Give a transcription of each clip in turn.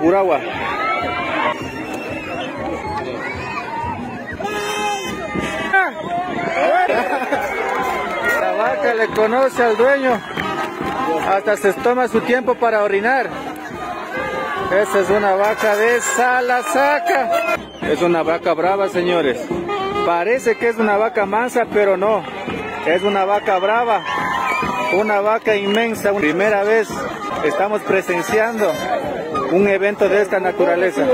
Tungurahua. La vaca le conoce al dueño. Hasta se toma su tiempo para orinar. Esa es una vaca de Salasaca. Es una vaca brava, señores. Parece que es una vaca mansa, pero no. Es una vaca brava. Una vaca inmensa. Primera vez estamos presenciando un evento de esta naturaleza.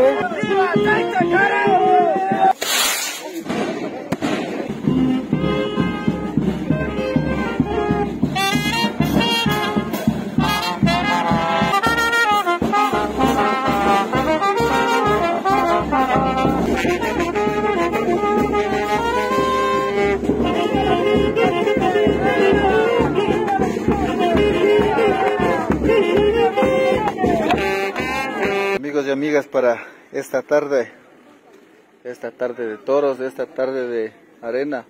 Esta tarde de toros, esta tarde de arena,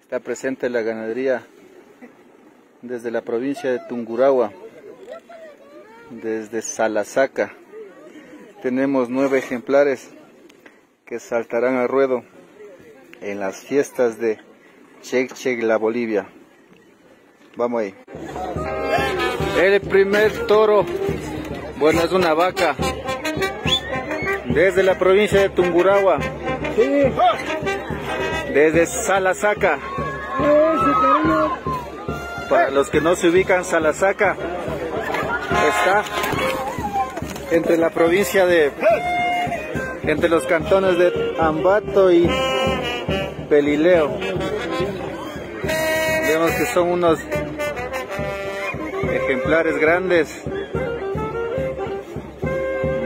está presente la ganadería desde la provincia de Tungurahua, desde Salasaca. Tenemos nueve ejemplares que saltarán a ruedo en las fiestas de Cheche, la Bolivia. Vamos ahí. El primer toro, bueno, es una vaca, desde la provincia de Tungurahua, desde Salasaca. Para los que no se ubican, Salasaca está entre la provincia de, entre los cantones de Ambato y Pelileo. Vemos que son unos ejemplares grandes,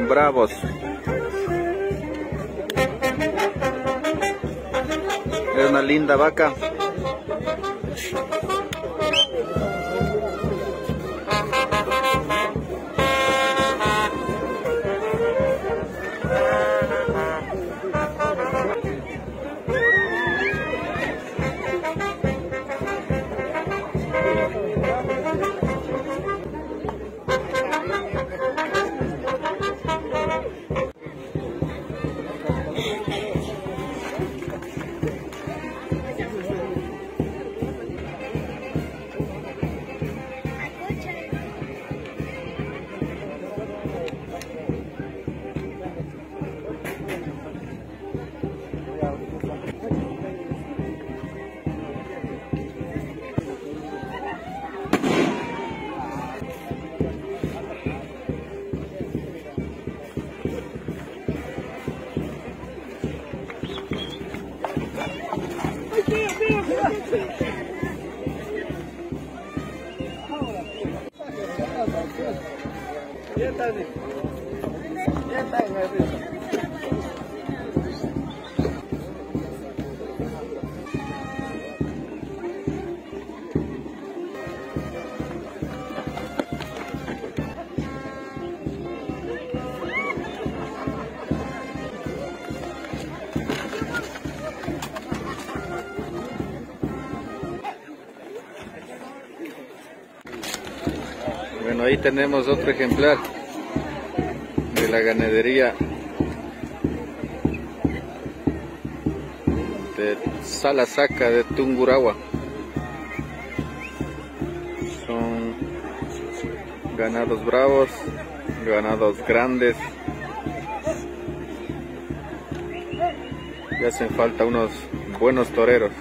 bravos. Linda vaca. Bueno, ahí tenemos otro ejemplar la ganadería de Salasaca de Tungurahua. Son ganados bravos, ganados grandes. Y hacen falta unos buenos toreros.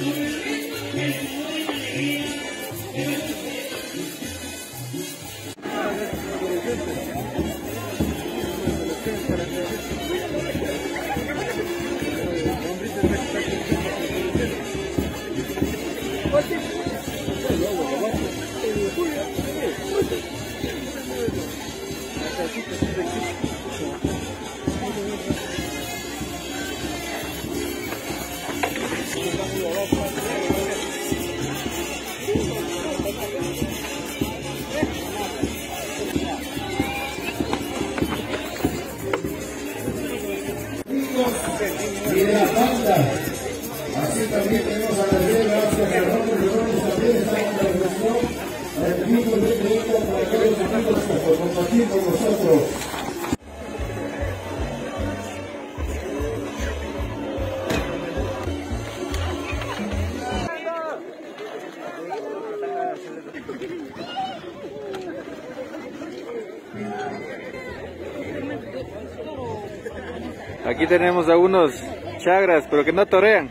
Thank you. Y de la banda. Así también tenemos a la gracias a nosotros también estamos en la reunión. Agradecimientos de directo para aquellos amigos por compartir con nosotros. Aquí tenemos a unos chagras, pero que no torean.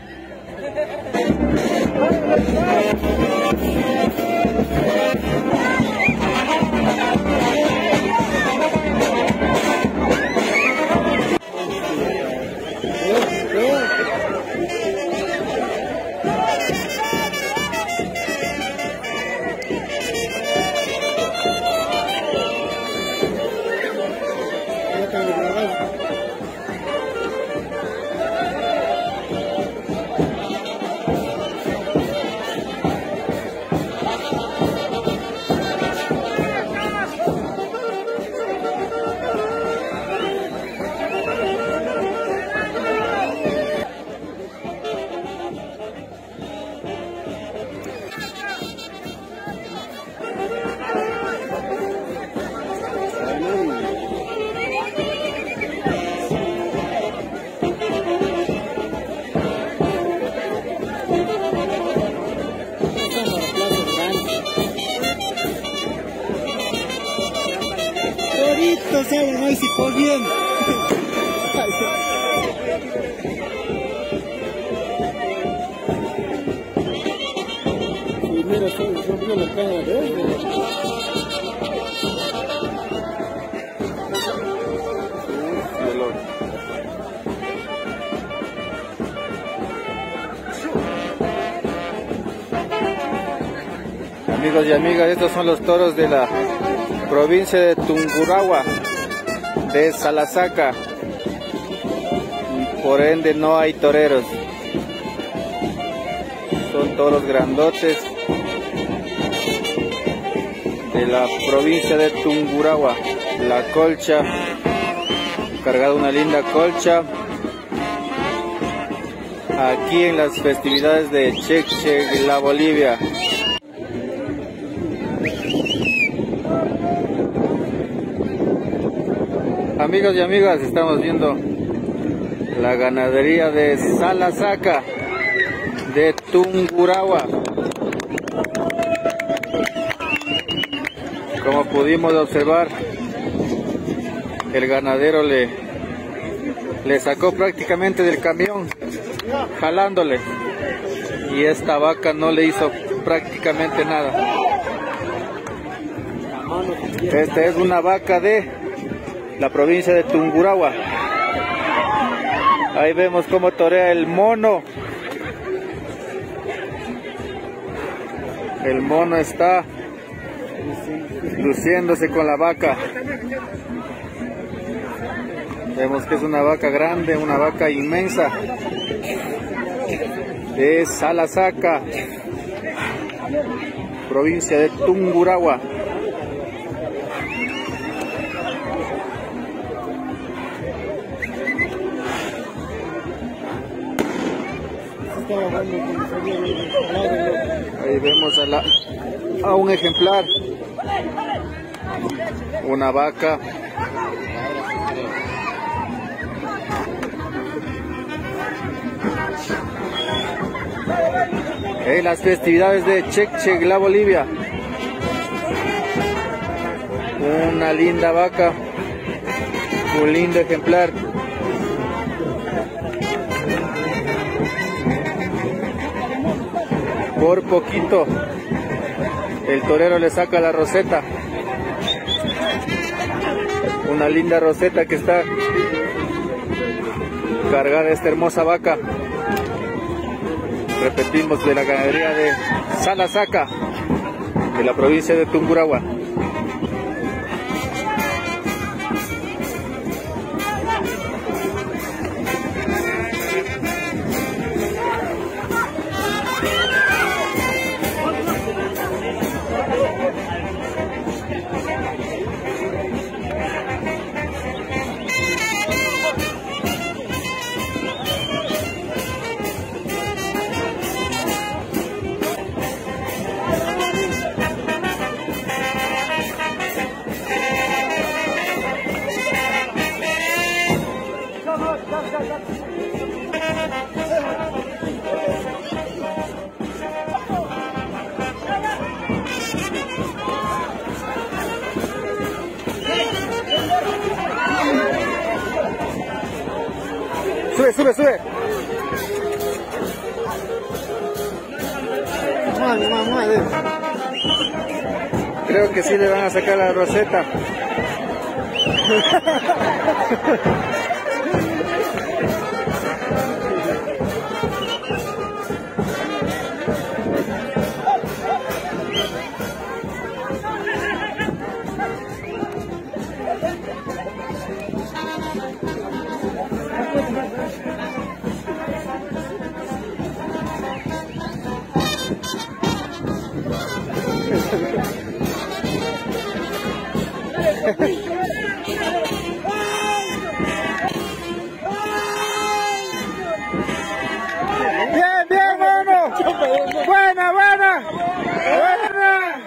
Amigos y amigas, estos son los toros de la provincia de Tungurahua, de Salasaca. Por ende no hay toreros. Son toros grandotes de la provincia de Tungurahua. La colcha, cargada una linda colcha. Aquí en las festividades de Cheche, la Bolivia. Amigos y amigas, estamos viendo la ganadería de Salasaca de Tungurahua. Pudimos observar, el ganadero le, le sacó prácticamente del camión, jalándole, y esta vaca no le hizo prácticamente nada. Esta es una vaca de la provincia de Tungurahua. Ahí vemos cómo torea el mono. El mono está luciéndose con la vaca. Vemos que es una vaca grande, una vaca inmensa. De Salasaca, provincia de Tungurahua. Ahí vemos a, la, a un ejemplar. Una vaca. En las festividades de Cheche, la Bolivia. Una linda vaca. Un lindo ejemplar. Por poquito. El torero le saca la roseta. Una linda roseta que está cargada esta hermosa vaca. Repetimos de la ganadería de Salasaca, de la provincia de Tungurahua. Sube, sube, sube. Creo que sí le van a sacar la roseta. Buena, buena. Buena.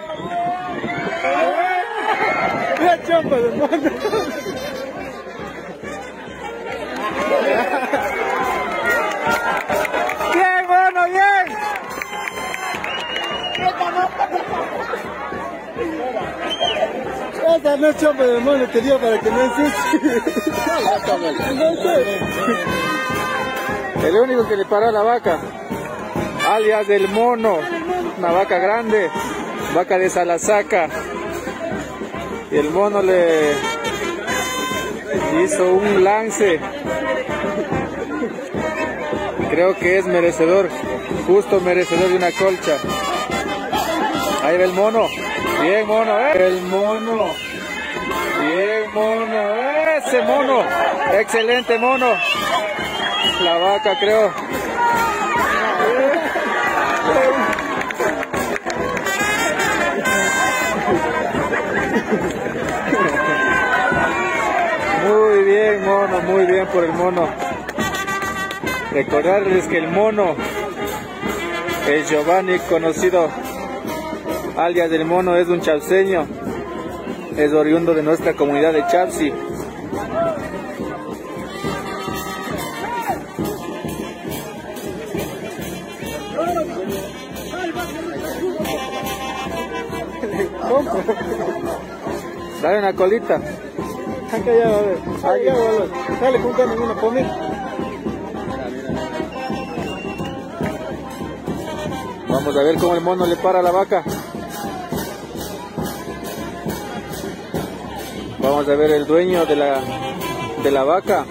Mira, chompa de mono. Bien, mono, bien. Esa no es chompa de mono, te digo para que no ensucie. No. El único que le paró a la vaca, alias del mono, una vaca grande, vaca de Salasaca. Y el mono le hizo un lance. Creo que es merecedor, justo merecedor de una colcha. Ahí va el mono. Bien mono, ¿eh? El mono. Bien mono. Ese mono. Excelente mono. La vaca creo. Mono, muy bien por el mono. Recordarles que el mono es Giovanni conocido alias del mono es un chapseño. Es oriundo de nuestra comunidad de Chapsi. Dale una colita. Vamos a ver cómo el mono le para a la vaca. Vamos a ver el dueño de la, de la vaca.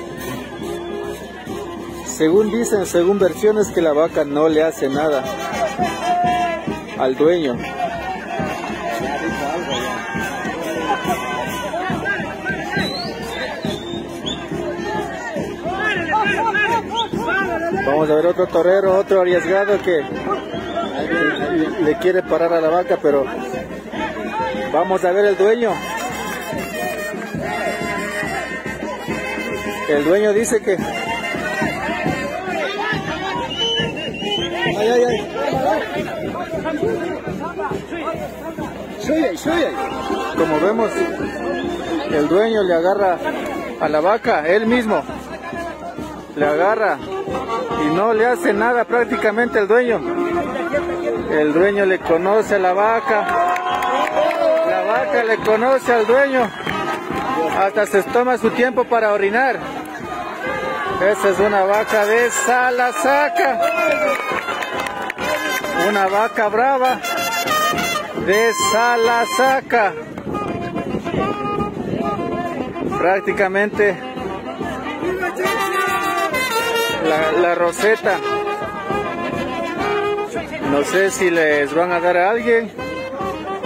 Según dicen, según versiones, que la vaca no le hace nada al dueño. Vamos a ver otro torero, otro arriesgado que le quiere parar a la vaca, pero vamos a ver el dueño. El dueño dice que Ay, ay, ay. Como vemos, el dueño le agarra a la vaca, él mismo le agarra y no le hace nada prácticamente el dueño. El dueño le conoce a la vaca, la vaca le conoce al dueño, hasta se toma su tiempo para orinar. Esa es una vaca de Salasaca, una vaca brava de Salasaca. Prácticamente la, la roseta. No sé si les van a dar a alguien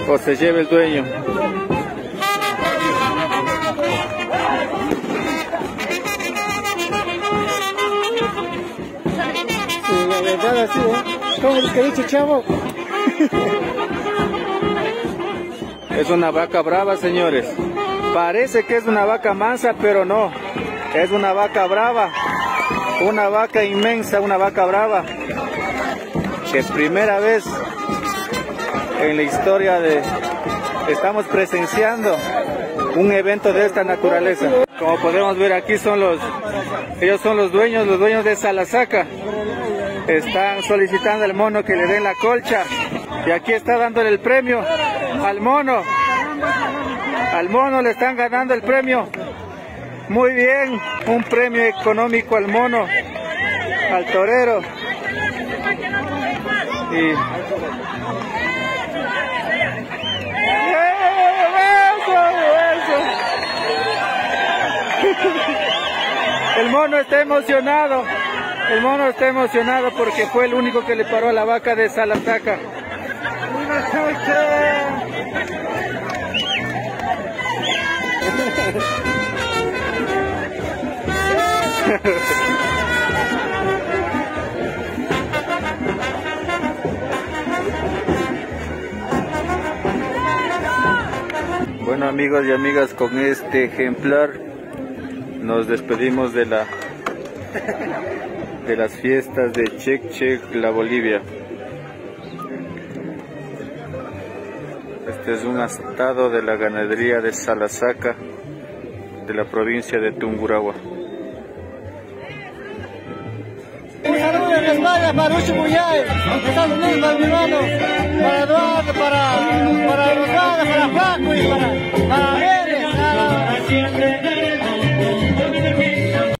o se lleve el dueño. Sí, la verdad así, ¿eh? Como que dicho Chavo. Es una vaca brava, señores. Parece que es una vaca mansa, pero no. Es una vaca brava. Una vaca inmensa, una vaca brava. Que es primera vez en la historia de... Estamos presenciando un evento de esta naturaleza. Como podemos ver aquí son los, ellos son los dueños, los dueños de Salasaca. Están solicitando al mono que le den la colcha. Y aquí está dándole el premio al mono. Al mono le están ganando el premio. Muy bien, un premio económico al mono, al torero. Y... ¡Eso, eso! El mono está emocionado. El mono está emocionado porque fue el único que le paró a la vaca de Salataca. Bueno amigos y amigas, con este ejemplar nos despedimos de la de las fiestas de Chec Chec, la Bolivia. Este es un estado de la ganadería de Salasaca de la provincia de Tungurahua. Felicidades para Uchi Muyay, Estados Unidos, para mi hermano, para Eduardo, para, para Eduardo, para Paco y para, para Vélez, para...